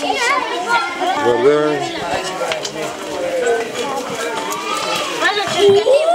Guardare. there.